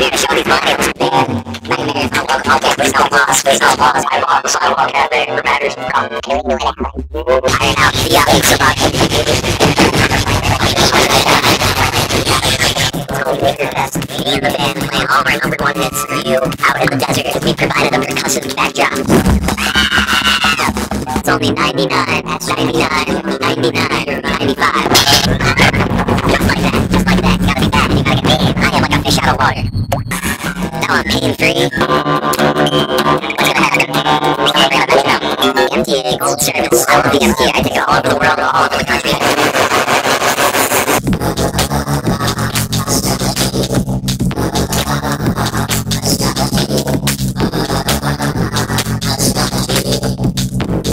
here to show these lions. Man, nightmares. Okay, there's no laws. There's no laws. I walk the sidewalk half angry matters. Okay, we know it. Iron out the alleys about Me and the band playing all our number one hits for you out in the desert. We provided a percussive backdrop. It's only 99, that's 99, 99, 95. Just like that, just like that. You gotta be bad and you gotta get paid. I am like a fish out of water. Now I'm. What's gonna happen? I'm gonna mention. MTA Gold Service. I love the MTA. I take it all over the world, all